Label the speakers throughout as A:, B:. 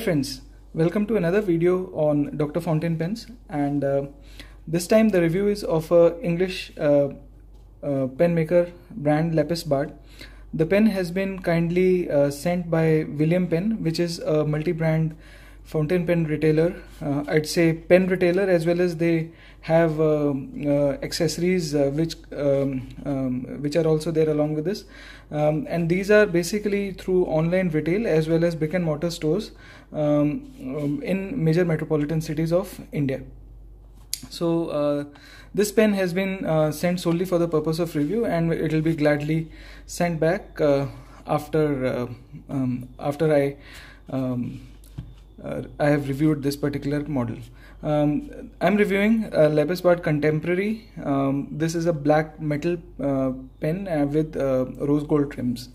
A: Friends, welcome to another video on Dr. Fountain pens and uh, this time the review is of a English uh, uh, pen maker brand Lapis Bard. The pen has been kindly uh, sent by William Penn which is a multi-brand fountain pen retailer. Uh, I'd say pen retailer as well as they have uh, uh, accessories uh, which um, um, which are also there along with this um, and these are basically through online retail as well as brick and mortar stores um, um, in major metropolitan cities of India. So uh, this pen has been uh, sent solely for the purpose of review and it will be gladly sent back uh, after um, after I I have reviewed this particular model. Um, I'm reviewing Lapis Bard Contemporary. Um, this is a black metal uh, pen uh, with uh, rose gold trims.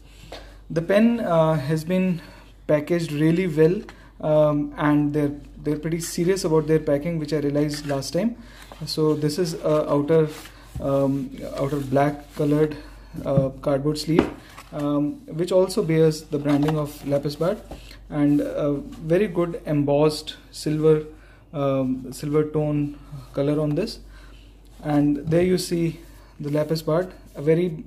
A: The pen uh, has been packaged really well um, and they're they're pretty serious about their packing which I realized last time. So this is a outer um, outer black colored uh, cardboard sleeve um, which also bears the branding of Lapis Bard and a very good embossed silver um, silver tone color on this. And there you see the lapis bard a very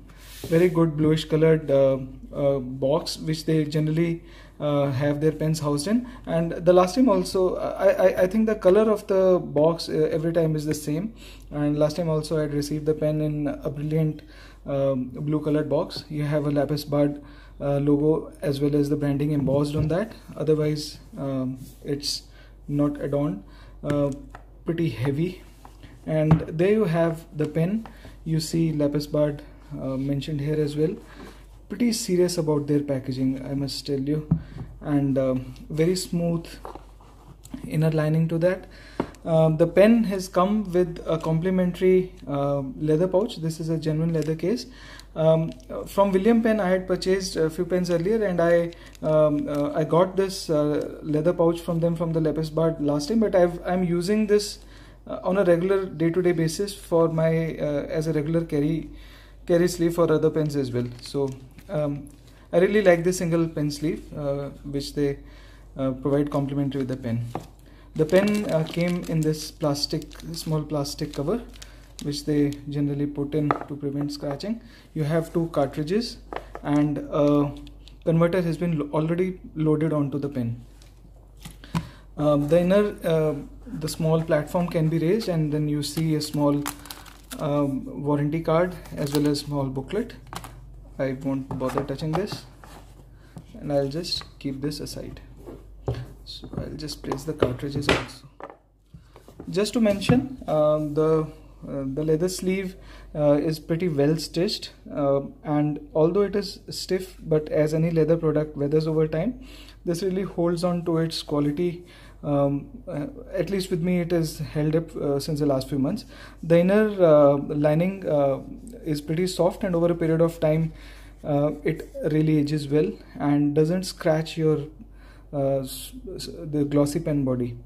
A: very good bluish colored uh, uh, box which they generally uh, have their pens housed in. And the last time also I, I, I think the color of the box uh, every time is the same. And last time also I had received the pen in a brilliant um, blue colored box. You have a lapis bard logo as well as the branding embossed on that. Otherwise um, it's not adorned. Uh, pretty heavy. And there you have the pen. You see lapis bard uh, mentioned here as well. Pretty serious about their packaging I must tell you. And um, very smooth inner lining to that. Uh, the pen has come with a complimentary uh, leather pouch. This is a genuine leather case um, from William Penn, I had purchased a few pens earlier, and I um, uh, I got this uh, leather pouch from them from the Lapis Bard last time. But I've, I'm using this uh, on a regular day-to-day basis for my uh, as a regular carry carry sleeve for other pens as well. So um, I really like this single pen sleeve, uh, which they uh, provide complimentary with the pen. The pen came in this plastic, small plastic cover which they generally put in to prevent scratching. You have two cartridges and a converter has been already loaded onto the pen um, the inner uh, the small platform can be raised and then you see a small um, warranty card as well as small booklet. I won't bother touching this and I'll just keep this aside. So I'll just place the cartridges also. Just to mention um, the the leather sleeve uh, is pretty well stitched uh, and although it is stiff but as any leather product weathers over time this really holds on to its quality. Um, uh, at least with me it has held up uh, since the last few months. The inner uh, lining is pretty soft and over a period of time it really ages well and doesn't scratch your the glossy pen body.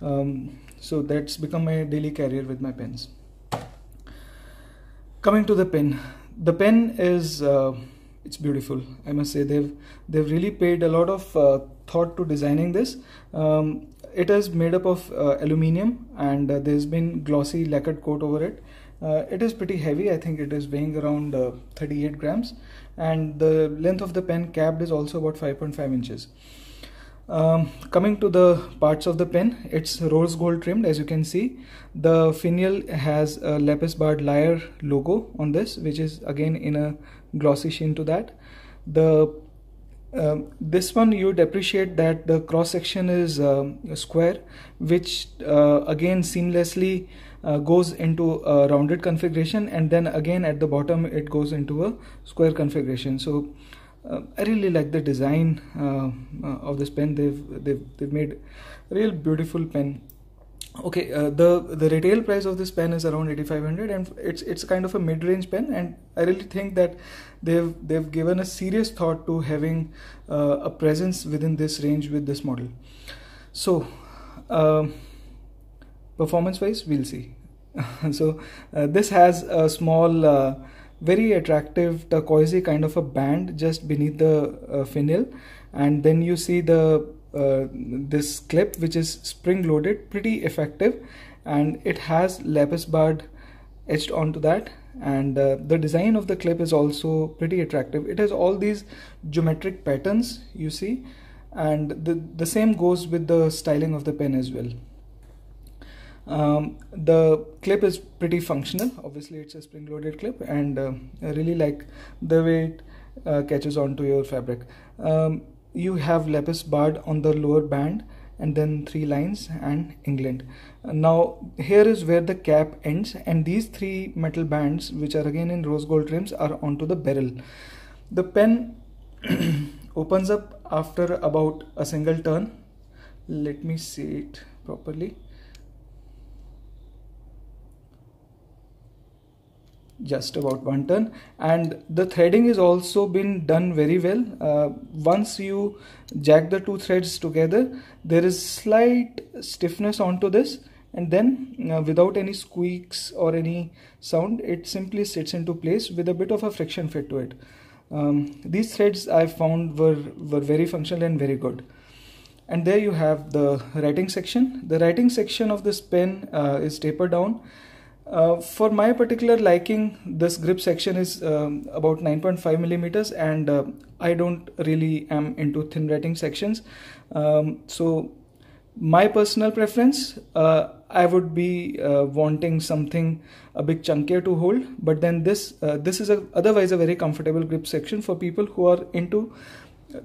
A: Um, so that's become my daily carrier with my pens coming to the pen. The pen is uh, it's beautiful i must say. They've they've really paid a lot of uh, thought to designing this. Um, it is made up of uh, aluminium and uh, there's been glossy lacquered coat over it. Uh, it is pretty heavy. I think it is weighing around uh, 38 grams. And the length of the pen capped is also about 5.5 inches um, coming to the parts of the pen, it's rose gold trimmed as you can see. The finial has a Lapis Bard Lyre logo on this which is again in a glossy sheen to that. The um, this one you would appreciate that the cross section is um, square which uh, again seamlessly uh, goes into a rounded configuration and then again at the bottom it goes into a square configuration so uh, I really like the design uh, uh, of this pen. They've they've they've made real beautiful pen. Okay, uh, the the retail price of this pen is around 8500 and it's it's kind of a mid-range pen and I really think that they've they've given a serious thought to having uh, a presence within this range with this model. So, um, performance wise, we'll see. so uh, this has a small very attractive turquoisey kind of a band just beneath the uh, finial and then you see the uh, this clip which is spring loaded pretty effective. And it has lapis bard etched onto that. And uh, the design of the clip is also pretty attractive. It has all these geometric patterns you see. And the, the same goes with the styling of the pen as well um, the clip is pretty functional obviously it's a spring loaded clip and uh, I really like the way it uh, catches onto your fabric um, you have lapis bard on the lower band and then three lines and England. Now here is where the cap ends and these three metal bands which are again in rose gold trims are onto the barrel. The pen opens up after about a single turn. Let me see it properly. Just about one turn and the threading is also been done very well. Uh, once you jack the two threads together there is slight stiffness onto this. And then uh, without any squeaks or any sound it simply sits into place with a bit of a friction fit to it. Um, these threads I found were were very functional and very good. And there you have the writing section. The writing section of this pen uh, is tapered down uh, for my particular liking, this grip section is um, about 9.5 millimeters, and uh, I don't really am into thin writing sections. Um, so, my personal preference, uh, I would be uh, wanting something a bit chunkier to hold. But then this uh, this is a, otherwise a very comfortable grip section for people who are into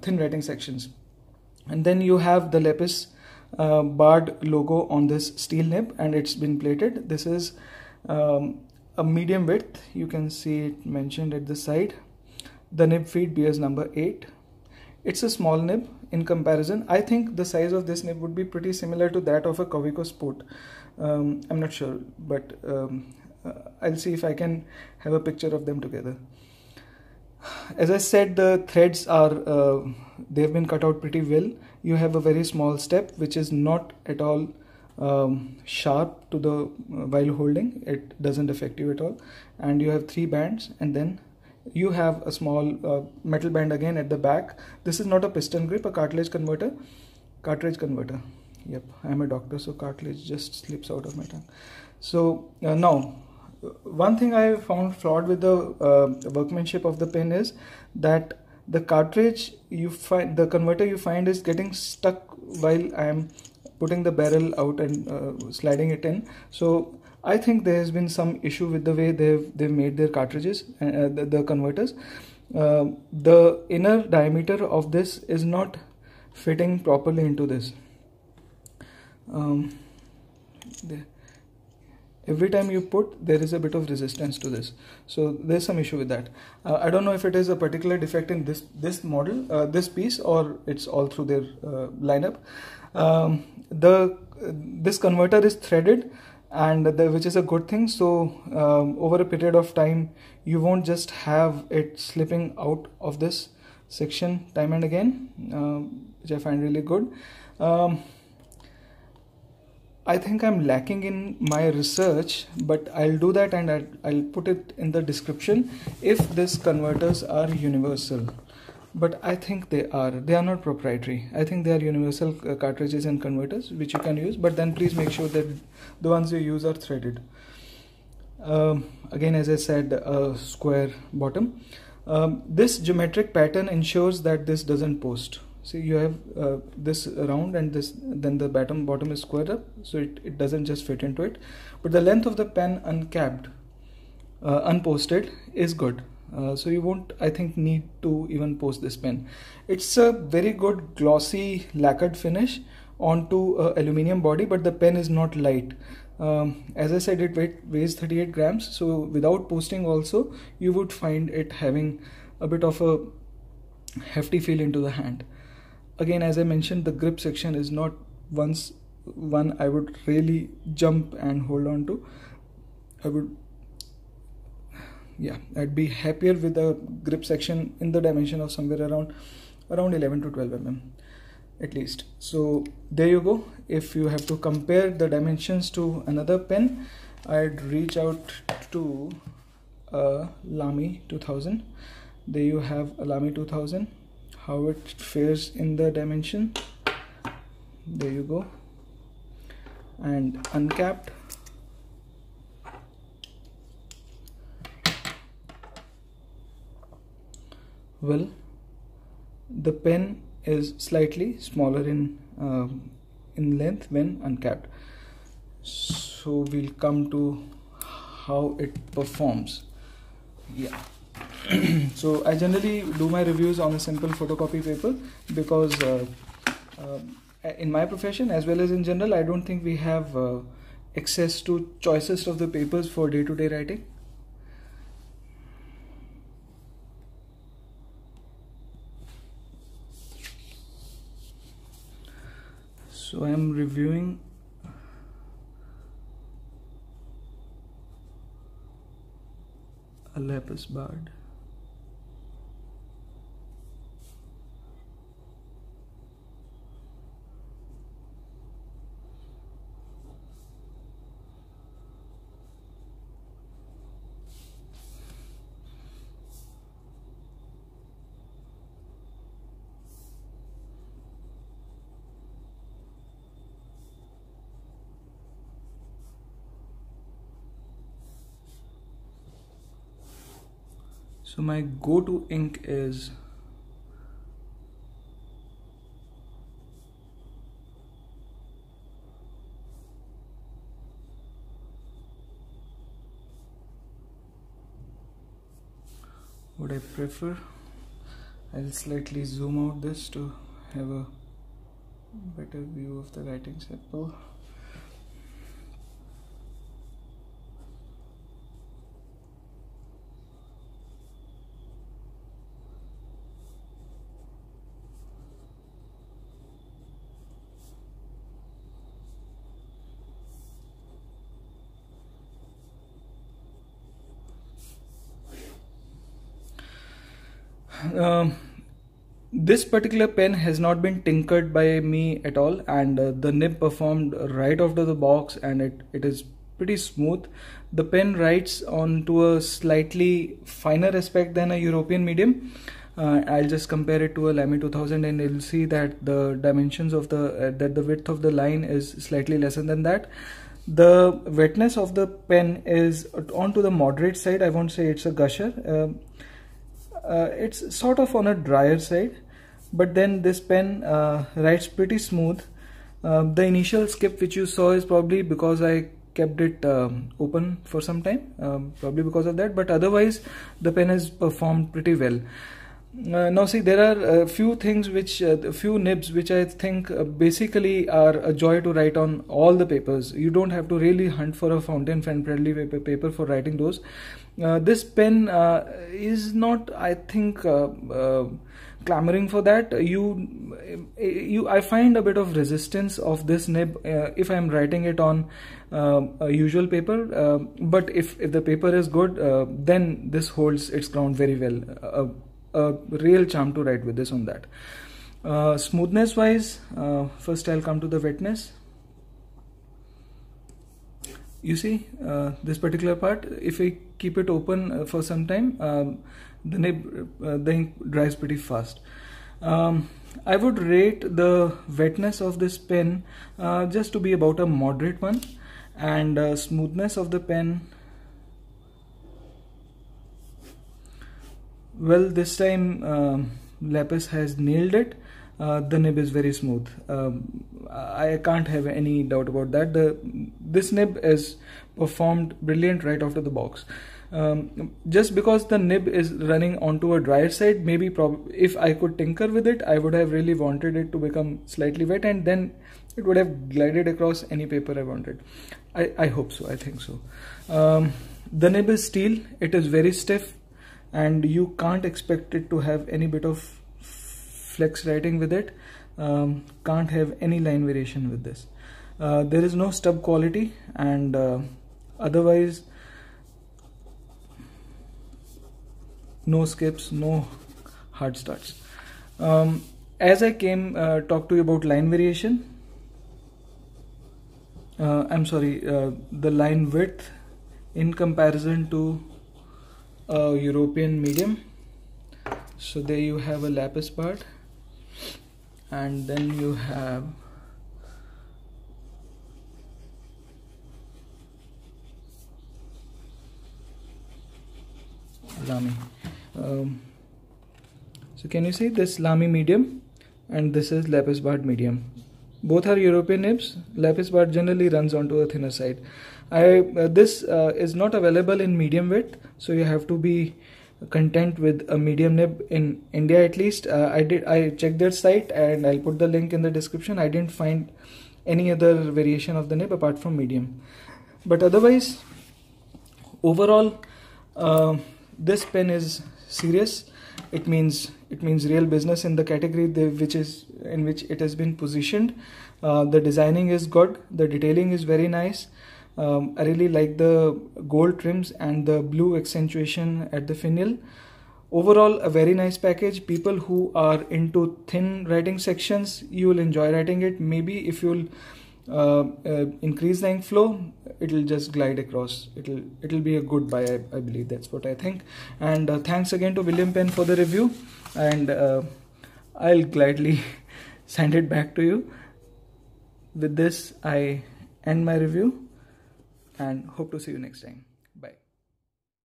A: thin writing sections. And then you have the Lapis Bard logo on this steel nib, and it's been plated. This is um, a medium width you can see it mentioned at the side. The nib feed bears number 8 it's a small nib in comparison. I think the size of this nib would be pretty similar to that of a Kaweco Sport. Um, I'm not sure but um, uh, I'll see if I can have a picture of them together. As I said the threads are uh, they've been cut out pretty well. You have a very small step which is not at all um, sharp to the uh, while holding. It doesn't affect you at all. And you have three bands and then you have a small uh, metal band again at the back. This is not a piston grip a cartilage converter. Cartridge converter. Yep i'm a doctor so cartilage just slips out of my tongue. So uh, now one thing i found flawed with the uh, workmanship of the pen is that the cartridge you find the converter you find is getting stuck while i am putting the barrel out and uh, sliding it in. So I think there has been some issue with the way they've they've made their cartridges uh, the, the, converters. Uh, the inner diameter of this is not fitting properly into this. Um, every time you put there is a bit of resistance to this. So there's some issue with that. Uh, i don't know if it is a particular defect in this this model uh, this piece or it's all through their uh, lineup um, the this converter is threaded and the, which is a good thing. So um, over a period of time you won't just have it slipping out of this section time and again um, which i find really good. Um, I think I'm lacking in my research, but I'll do that and I'll, I'll, put it in the description if these converters are universal but I think they are. They are not proprietary. I think they are universal uh, cartridges and converters which you can use, but then please make sure that the ones you use are threaded. Um, again, as I said, a square bottom. Um, this geometric pattern ensures that this doesn't post. See, you have uh, this round and this, then the bottom bottom is squared up, so it, it doesn't just fit into it. But the length of the pen uncapped, uh, unposted, is good uh, so you won't i think need to even post this pen. It's a very good glossy lacquered finish onto a aluminium body but the pen is not light. Um, as i said it weighs 38 grams so without posting also you would find it having a bit of a hefty feel into the hand. Again as i mentioned the grip section is not once one i would really jump and hold on to. I would yeah I'd be happier with the grip section in the dimension of somewhere around around 11 to 12 mm at least. So there you go. If you have to compare the dimensions to another pen I'd reach out to a Lamy 2000 there you have a Lamy 2000 how it fares in the dimension. There you go. And uncapped well the pen is slightly smaller in um, in length when uncapped. So we'll come to how it performs. Yeah. So I generally do my reviews on a simple photocopy paper because uh, uh, in my profession as well as in general I don't think we have uh, access to choices of the papers for day-to-day -day writing so I am reviewing a lapis bard so my go-to ink is what I prefer. I'll slightly zoom out this to have a better view of the writing sample um, this particular pen has not been tinkered by me at all and uh, the nib performed right out of the box and it, it is pretty smooth. The pen writes onto a slightly finer aspect than a European medium. Uh, I'll just compare it to a Lamy 2000 and you'll see that the dimensions of the uh, that the width of the line is slightly lesser than that. The wetness of the pen is onto the moderate side. I won't say it's a gusher. Uh, it's sort of on a drier side but then this pen uh, writes pretty smooth. Uh, the initial skip which you saw is probably because I kept it um, open for some time um, probably because of that but otherwise the pen has performed pretty well uh, now see there are a few things which uh, a few nibs which I think uh, basically are a joy to write on all the papers. You don't have to really hunt for a fountain pen friendly paper, paper for writing those. Uh, this pen uh, is not I think uh, clamoring for that. You you I find a bit of resistance of this nib if I'm writing it on a usual paper. But if, if the paper is good then this holds its ground very well a real charm to write with this on that. Uh, smoothness wise, uh, first I'll come to the wetness. You see uh, this particular part, if I keep it open uh, for some time, um, the nib, uh, the ink dries pretty fast. Um, I would rate the wetness of this pen uh, just to be about a moderate one and smoothness of the pen well this time um, lapis has nailed it. Uh, the nib is very smooth. Um, I can't have any doubt about that. The this nib is performed brilliant right of the box. Um, just because the nib is running onto a drier side maybe if I could tinker with it I would have really wanted it to become slightly wet and then it would have glided across any paper I wanted. I, I hope so. I think so. Um, the nib is steel. It is very stiff and you can't expect it to have any bit of flex writing with it um, can't have any line variation with this. Uh, there is no stub quality and uh, otherwise no skips no hard starts. Um, as I came uh, talk to you about line variation uh, I'm sorry uh, the line width in comparison to a European medium. So there you have a lapis bard. And then you have Lamy. um, so can you see this Lamy medium and this is lapis bard medium? Both are European nibs Lapis Bard generally runs onto the thinner side. I uh, this uh, is not available in medium width so you have to be content with a medium nib in India at least. Uh, I did I checked their site and I'll put the link in the description. I didn't find any other variation of the nib apart from medium. But otherwise overall uh, this pen is serious it means it means real business in the category which is in which it has been positioned. Uh, the designing is good. The detailing is very nice. Um, I really like the gold trims and the blue accentuation at the finial. Overall a very nice package. People who are into thin writing sections you will enjoy writing it. Maybe if you'll uh, uh, increase the ink flow it'll just glide across. It'll it'll be a good buy I, I believe. That's what I think. And uh, thanks again to William Penn for the review. And uh, I'll gladly send it back to you. With this I end my review and hope to see you next time